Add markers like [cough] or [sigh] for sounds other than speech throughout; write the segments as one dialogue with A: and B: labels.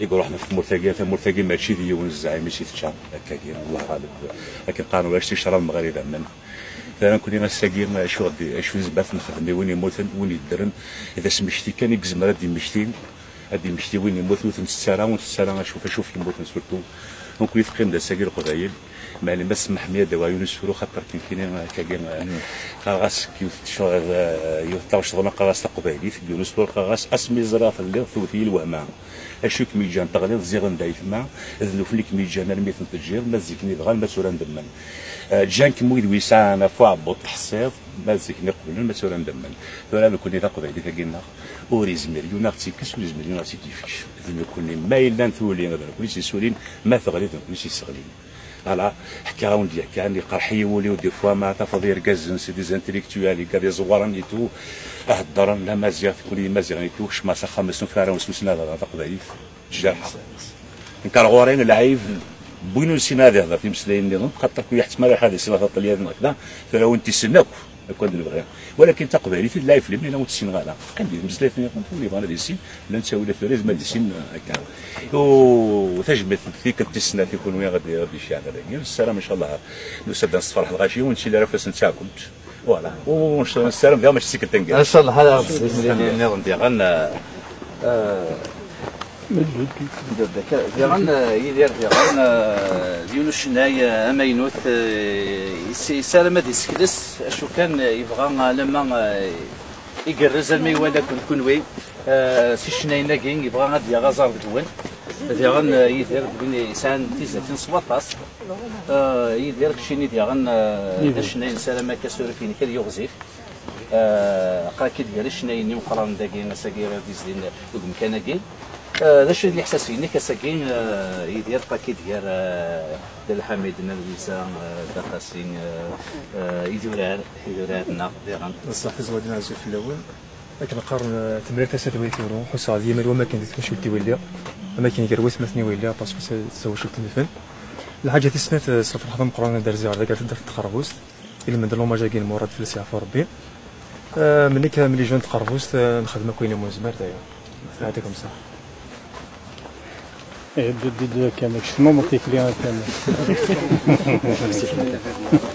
A: يقول إحنا في مرتقي في مرتقي ماشي ديون الزعيم ماشي تشا هكا الله غالب لكن قالوا واش تشرى المغرب من. فأنا كوني غنساقي شو غدي شو زبات نخدم وين يموت وين يدرن. إذا سمشتي كان يكزم راه مشتين. هادي مشتي وين يموت وثن السارة وثن السارة أشوف أشوف يموت سورتو. دونك يتقيم دا ساقي القبايل معلم بس محمية دوا يونس فرو خاطر كين كاين كاين قاغاس كيف تشغل يوثاو شغل قاغاس تقبايلي يونس فرو قاغاس أسمي زراف اللي ثوثي الوهمه أشوك ميجان تغليظ زيغن دايف ما ذنو فليك ميجان رميت نتجير ما زيكني بغا ما سوران دمن. آه، جان كمويد ويسانا فوا بوط حسيط ما زيكني قبل ما سوران دمن. فانا بكوني ذا قبيلي ثقينا وريزمير يونا تيكس وريزمير يونا تيكيفكش. ذنو كوني ما إلا نثولين غدا كل شي سولين ما ثغلي كل شي سغلين فوالا حكى راون ديال كان قرحي يولي ودي فوا ما تفضي ركاز سي دي زانتيليكتوال كادي زوارن ايتو اهدر لا مازيغ كل مازيغ ايتو شما خمس فارا وسمسنا هذا تقبايل جارحه نكار غورين العيب بوينو سينا هذا في مسلين نظام خاطر كي يحتمل هذه السنة الطليان هكذا فلو انت سناك كون نبغي ولكن تقبلي في اللايف اللي أنا متسين غالا كندير مسلات ني كنت لي دي سين لا نساوي لا فريز ما دي سين هكا وتجمت فيك التسنات يكون ويا غادي غادي شي هذا السلام ان شاء الله نسد نصفر الغاشي ونمشي لرفاس نتاعكم فوالا السلام ديال ماشي تنقال
B: ان شاء الله هذا النظام ديالنا ديغان يدير ديغان ديونس شناي امينوت يسالم هاد يسكلس شو كان يبغى لما يقرز الميوالا كون كونوي سي شناي ناكين يبغى غادي يغازر بدون ديغان يدير بين يسان تيزاتين سواطاس يدير كشيني ديغان شناي نسالم كاسور فين كان يغزيف قرا كي ديال شناي ني مقران داكي مساكي ديزلين كان هذا الشيء اللي إحساس فيني كساكين يدير باكي ديال ديال الحميد الويسا دقاسين يدوران يدوراتنا ديغان
C: بصح زوادنا عزو في الأول. لكن قارن تمرير ويلي تورو حسا ديما الوما كان تمشي ودي ولا ما كان يقرا مثني ولا باسكو تسوى شفت الفن الحاجة تسنات صرف الحضن قرانا دار زيار قالت تدخل تخربوس إلا من دلو ما جاكين مراد في السيافة ربي. كان ملي جون تقربوس نخدم كوين موزمر داير. يعطيكم الصحة.
D: دي كامل شنو مطيك لي كامل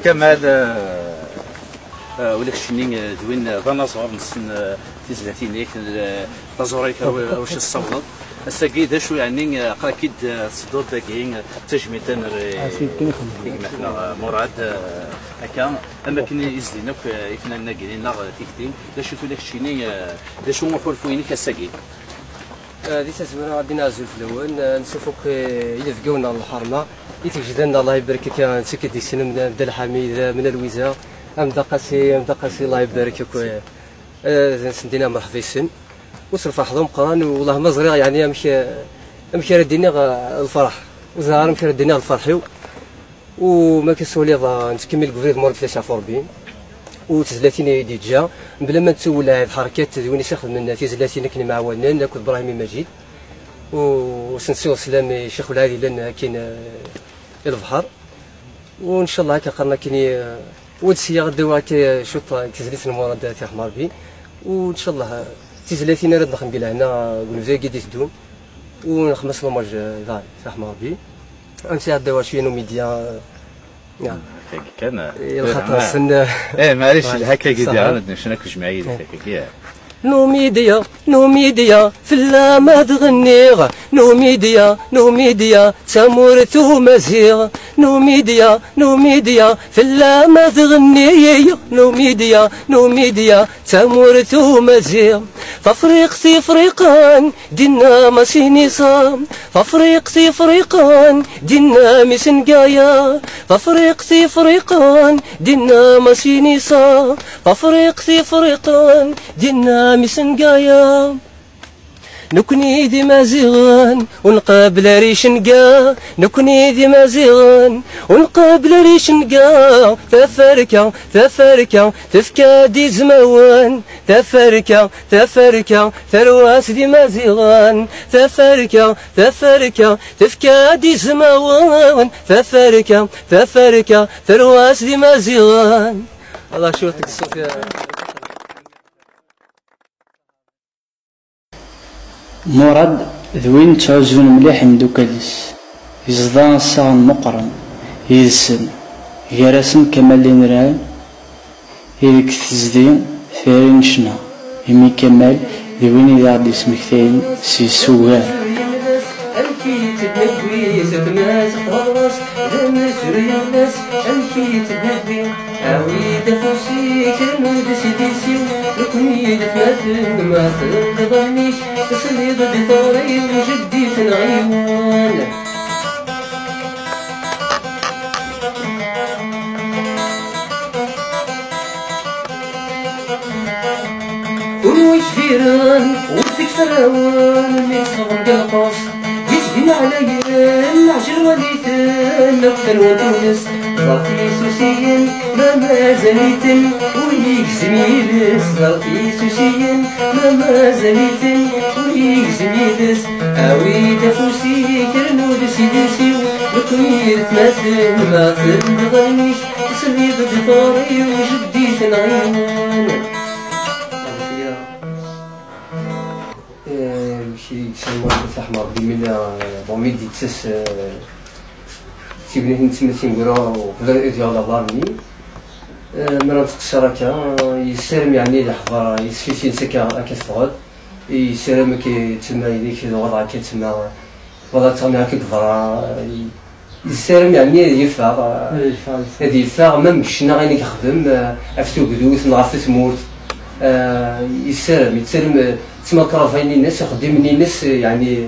B: كمال ولك شنين دوين صغار نسن تزلاتين ليك تزوريك واش الصوت الساقي ذا شو يعني قاكيد صدور داكين تجميتا مراد هكا اما كنا يزدينك يفنا ناقلين ناغ تيكتين ذا شو تولك شيني ذا شو مفول فوينك الساقي
E: هذه تزمر غادي نعزل في الأول. نشوفوك إلى فقونا الحرمه يتجدنا الله يبارك فيك. نسكت ديك السنة من عبد الحميد من الوزا امدا قاسي امدا قاسي الله يبارك فيك. سندينا مرحبا السن وصرف حضم قران والله ما زريغ يعني أمشي أمشي ردينا الفرح. وزهر أمشي ردينا الفرح. وما كسولي نتكمل قبل مور 43 و30 يدي جا بلا ما نسول الحركات وين يشخ من 30 كنا معاونين ناكل إبراهيم مجيد وسنسيو سلام الشيخ العادي لأن كاين البحر وإن شاء الله هكا قرنا كاين ودسي غدا شوط تزليت المراد في حمار بي. وإن شاء الله تزلاتين رد نخدم بلا هنا ونزاي قديت دون ونخمس لوماج في حمار بي. أنت غدا شوية نو ميديا
B: نعم كان.
E: الخطر سن
B: إيه معليش هكا كي شنو كجمعيه هكا
E: نوميديا نوميديا في ما تغنيغ. نوميديا نوميديا سمورت ومزيغ نوميديا نوميديا في ما تغني نوميديا نوميديا سمورت ومزيغ ففريقتي فريقان دينا ماشي صام ففريقتي فريقان دينا مسنقايا ففريقتي فريقان دينا ماشي صام ففريقتي فريقان دينا مسنقايا نكني ذي مازيغان ونقابل ريش نقا نكني ذي مازيغان ونقابل ريش نقا تفركة تفركة تفكا دي زموان. تفركة تفركة ثرواس دي مازيغان تفركة تفركة تفكا دي زموان. تفركة تفركة ثرواس دي مازيغان الله شو الصوت يا
F: مراد assaɣen meqqren yid-sen gar-asen kamal imran ideg tezdi farin ccna imi kamal d win i aɣ-d-ismektayen s yisugar
E: أنتي تتنبي ستماس خلاص لما سري الناس أنتي تتنبي عويد فوسي كرمود سيدي سيو ركني دفنات ما خلق ظنيش تصلي ضد ثوري وجدي تنعيوان ونوش فيران وفيك سراوان ميصغر قلقاس يسجن عليا العجل وليتن نقتل وتونس ضغطي سوسيا ما ما زليتن ويك زميلس ضغطي سوسيا ما ما زليتن ويك زميلس اوي دفوسي كرنود سيدي سيو لكني تمثل ما تنغنيش تسلي ضد ثوري وجدي تنعيوان شي تسمى احمر بمنا بومي دي تسس تيبني نتسمى تيمقرا وبدا ديال لارمي مرا تقصر هكا يسلم يعني الحضر يسفي شي نسكا هكا تفغد يسلم كي تسمى يديك الوضع كي تسمى وضع تسمى هكا كفرا يسلم يعني يفاغ هادي يفاغ ما مشينا غير يخدم أفتو قدوث نعرف تموت. يسلم يتسلم تسمى كرافاين الناس يخدم الناس يعني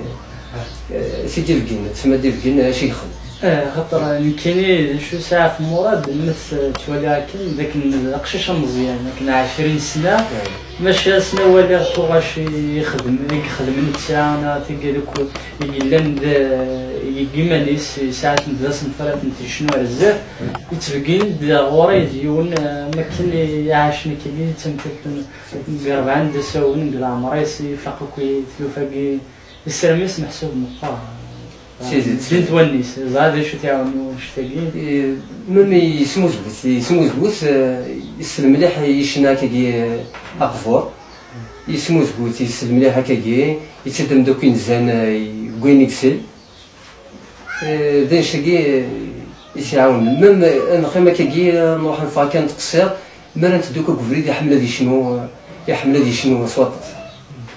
E: سيدي الكين تسمى دير الكين شي يخدم.
G: آه خاطر يمكن شو ساعة في مراد الناس تولي هكا ذاك القشاش مزيان لكن عشرين سنة ماشي سنة ولا غاش يخدم يخدم نتا أنا تلقى دوك يلان يقيما نيس ساعات ندرس نفرات نتي شنو بزاف يتبقين دا غوري ديون ما كان يعاشني كي تمثل قرب عند ساون قرا مريسي فاقوكي تلوفاقي السلاميس محسوب مقار زين تونس زاد شو تعاونوا مشتاقين
E: مم يسمو زبوت يسمو زبوت يسلم مليح يشنا كي اقفور يسمو زبوت يسلم مليح كي يتدم دوك ينزان وين يكسل دين شقي يتعاون مم أنا خيما كي نروح نفاكان تقصير ما ندوك كفريد يحمل هذه شنو يحمل هذه شنو صوت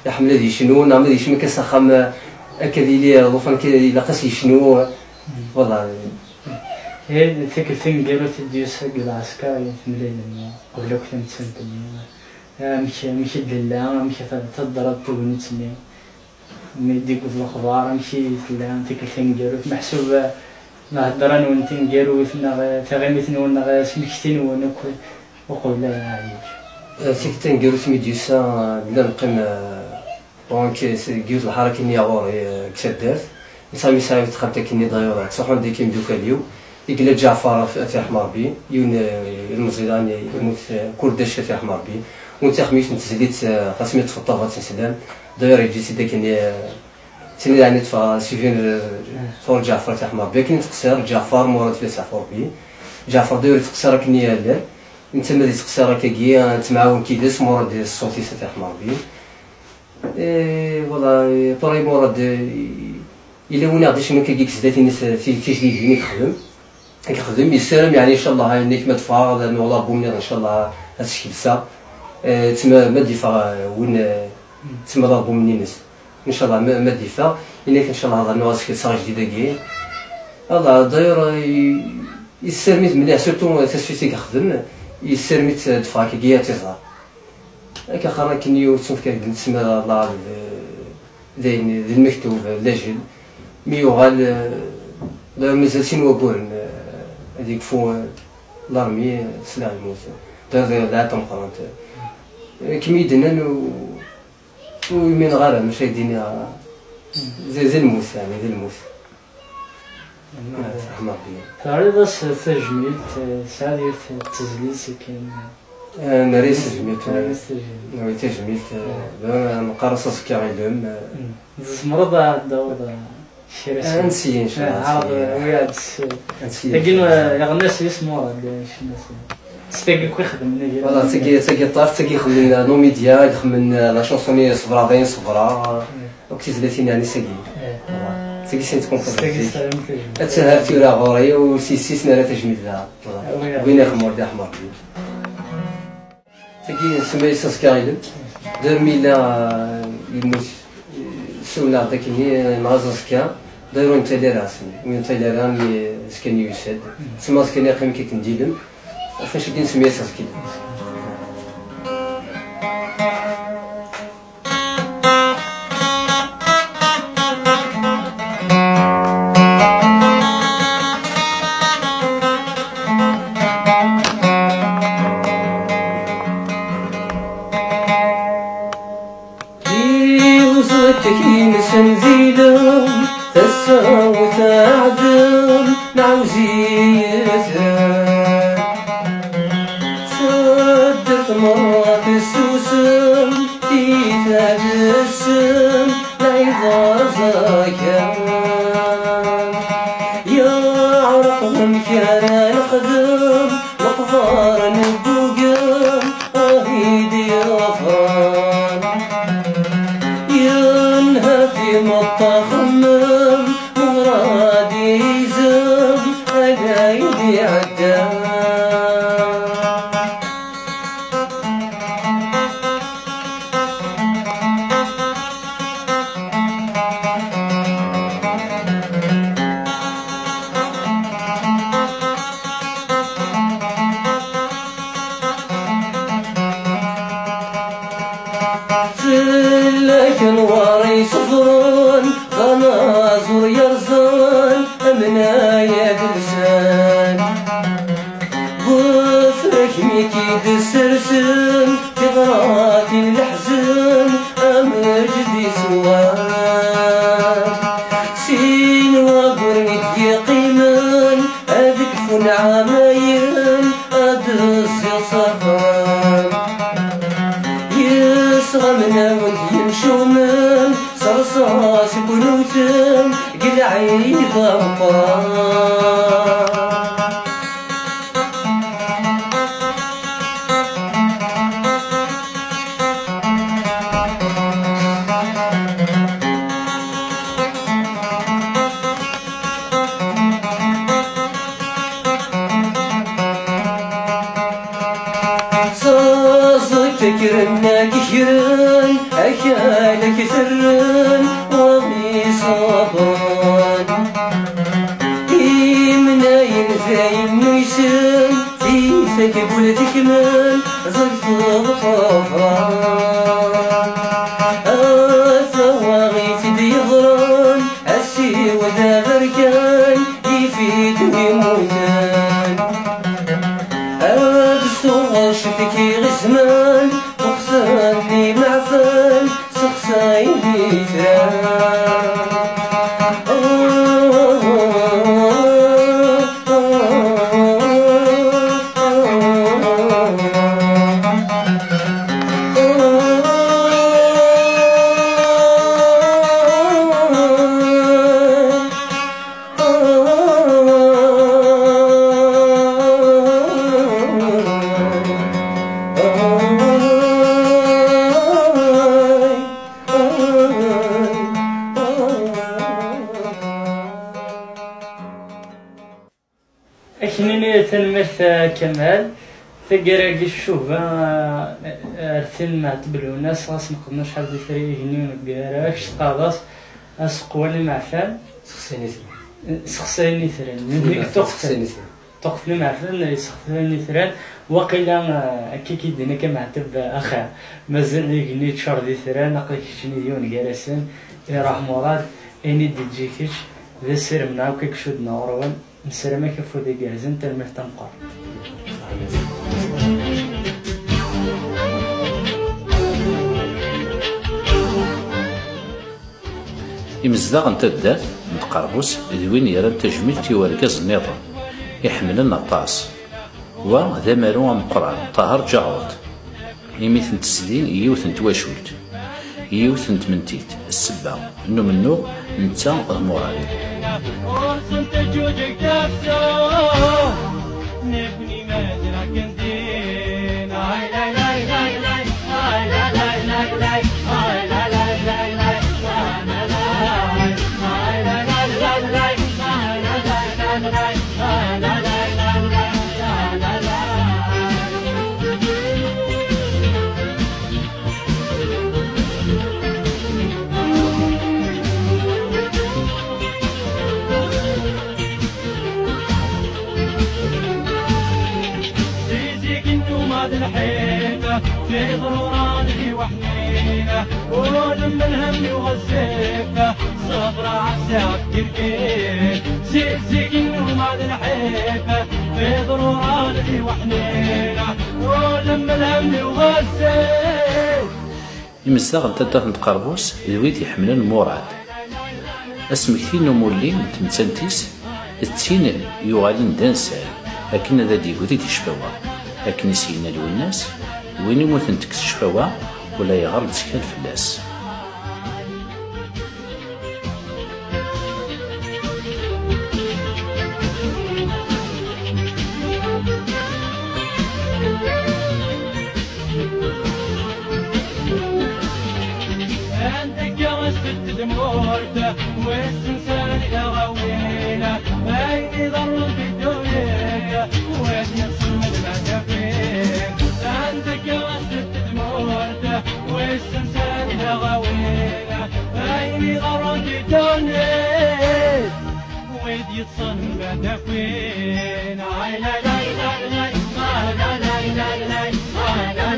E: يحمل هذه شنو نعمل هذه شنو كسخم اكادي لي ضفن كي لاقاس يشنو والله.
G: هي تيك تنقلو تدي ساق العسكري تملين قبل كنت تنتمي مشي مشي دلا مشي تضرب تبنتني ميديك في الأخبار مشي تلا تيك تنقلو محسوب ما هضران وانت نقالو فينا تغيمتنا ونا سمكتين ونك وقول لا عايش
E: تيك تنقلو تميديوسا بلا نقيم دونك جيوت الحركه ني غوري كسدات نسامي سايف تخبتا كني دايور صحون دي كيم دوكا اليوم يقلا جعفر في حمار بي يون المزيدان يموت كرداش في حمار بي وانت خميس نتزليت قسمي تفطافات سلام داير يجي سيدا كني سيني يعني تفا سيفين صور جعفر في حمار بي كني تقصر جعفر مورد في سعفور بي جعفر داير تقصر كني لا انت ما تقصر كي تمعاون كي داس مورد الصوتي في حمار بي فوالا طري مراد الا ونا غادي شنو كيجيك زداتي ناس في في جديد يخدم كيخدم يسلم يعني ان شاء الله انك ما تفاض والله بومني ان شاء الله هاد الشيء بسا تما ما ديفا وين تما ضربوا مني ناس ان شاء الله ما ديفا انك ان شاء الله هذا نواز كي صار جديده كي الله داير يسلميت مليح سورتو تسفيتي كيخدم يسلميت دفا كي تظهر خرا كنيو تشوف كان نسمى الله ذين ذي المكتوب لاجل مي يغال لا مازال شي نوبورن هذيك فو لارمي سلاح الموت دار لا تم قرانت كمي دنان و ويمين غارة مش هيدينا زي زي الموت يعني زي الموت احمر بيا
G: تعرض تجميل سعادة تزليل كان
E: أنا ريس جميت
G: تجميل
E: نوي تجميت نقرص كي غيلم
G: زمرض الدور شيري
E: نسي إن شاء الله.
G: عرض وياد تقين يغنس اسمه شنو ستيقي كي خدم
E: فوالا تاكي تاكي طاف تاكي يخمن نو ميديا يخمن لا شونسوني صفرا ضين صفرا وقت ثلاثين يعني ساقي ساقي سنت
G: سلام تجميل
E: اتسهر تيورا غوريا وسيسيس نارا تجميد لها وين يخمر دي أحمر تاكي سمي ساسكا غيلم دار ميلا يموت سولا داكني نغازاسكا دايرو نتا لي راسن وين نتا لي رامي سكن يوسد تسمى سكن يقيم كي كنديلم فاش كي ساسكي وزتك surgir. صفان يصغمنا وانت يمشو من صرصاص بنوتم قلعي ضمطان إيمنا ينفايم نيسن تيفك بولتك من زلف غفران
G: تنمث كمال تقرا الشوفة أرثن مع تبلونا صاص نقدنا شحال دي ثري هني ونقرا كش تقاضاس أسقوالي معفن.
E: سخسيني
G: سخساني ثران من هيك تقتل.
E: سخسيني
G: تقتل معفن يسخساني ثران وقيلا أكي كيدنا كمعتب أخا. مازال يقني تشار دي ثران نقل كيشني ديون جالسين راح مراد إني ديجيكيش ذا السر منا وكيك شود نوروان نسلمك فو دي
H: قاعز انت المهتم قار إمزداغ أنت الدار من تقربوس إذوين يران تجميل تي وركز النظام يحمل النطاس و ذا مارو
I: عم قرآن. طهر جعوت. إميث انت سدين إيوث انت واشولت إيوث انت منتيت السبا. نو منو؟ انت المراهن Or sunt te giuge chiar من الهم وغزيك صبر عساك كركيك زيك زيك النوم على الحيك في ضرورتي وحنينا ولم الهم وغزيك
H: يمساغ انت تهند قربوس ذويت يحمل المراد أسمك فين مولين تمتنتيس التين يوغالين دانسال لكن هذا دي قديد يشفوا لكن سينا الناس وين يموت أنتك ولا يغرد سكان
I: في الناس. بيني ضر في الدنيا ويد يتصن مدفين لا لا لا لا لا لا لا لا لا لا لا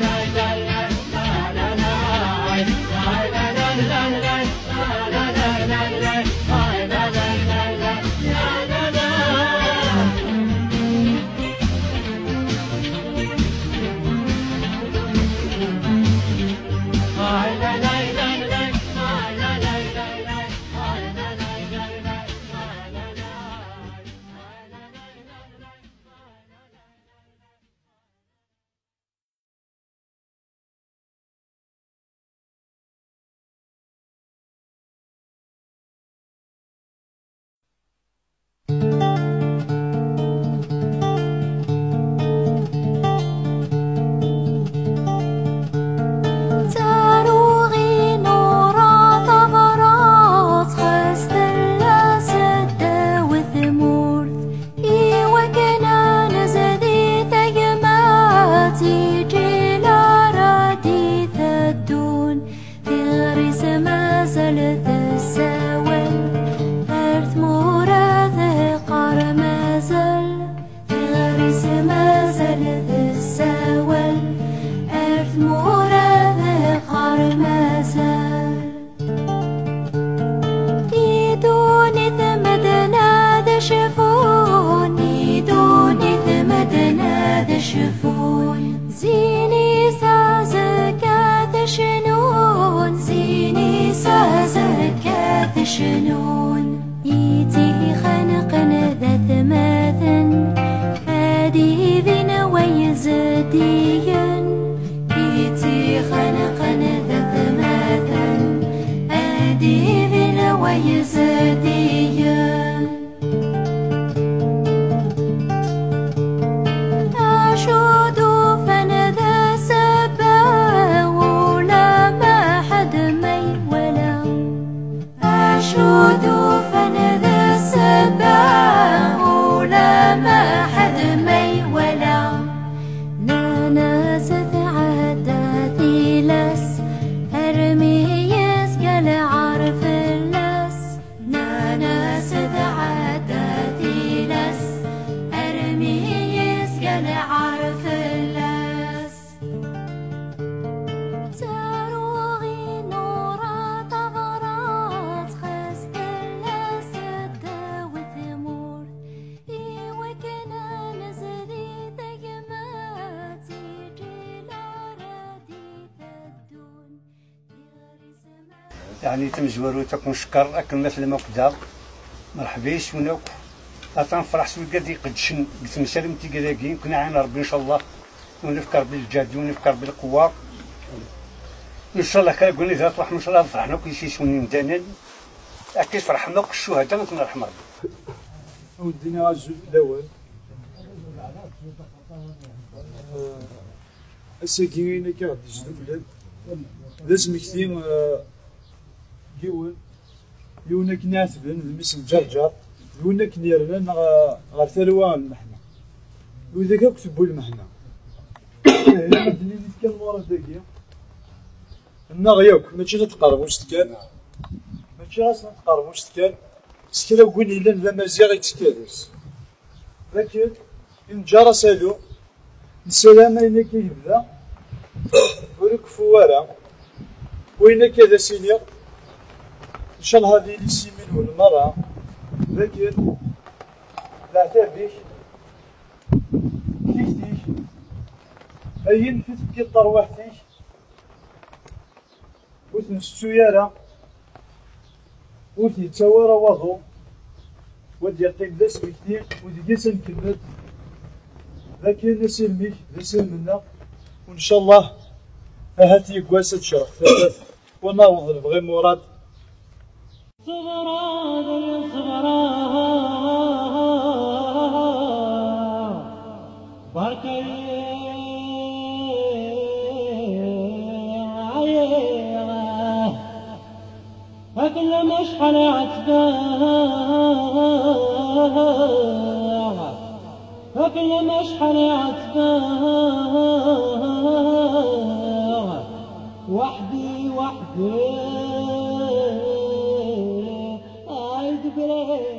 J: Krishna. نقولوا تكون شكر اكلنا في الموكده مرحبيش ونوك تنفرح سوي قد يقدشن قسم سالم تيكاكي كنا عين ربي إن شاء الله. ونفكر بالجهد ونفكر بالقوة. إن شاء الله كان قولي ذات رحمه إن شاء الله نفرحنا كل شيء شوني مدانان أكيد فرحنا الشهداء كنا رحم ربي.
K: ودينا الجزء الأول. أه، السكينه كاع الجزء بلاد لازم كثير يون يونا كناتبن المس الجرجر يونا كنيرنا غير ثروة المحنة وإذا كان كتبوا المحنة مدني كان ورا داكيا النغ ياك. ماشي تقرب واش كان ماشي غاس تقرب واش كان سكلا وين إلا لا مزيغ يتكادس لكن إن جرى سالو السلام أين كيبدا ورك فوارا وين كذا سيني إن شاء الله هذه لي سيمين والمرة لكن لا بيك كيفتيك أين فتك طروحتيك وتنسو يارا وتي تساورا وضو ودي يقيم ذا سمكتي ودي جسم كمل لكن نسلمك نسلمنا وإن شاء الله أهاتي يقواسة شرح ثلاث [coughs] وناوض نبغي مراد.
G: أكل مشحن عتباه أكل مشحن عتباه وحدي وحدي. get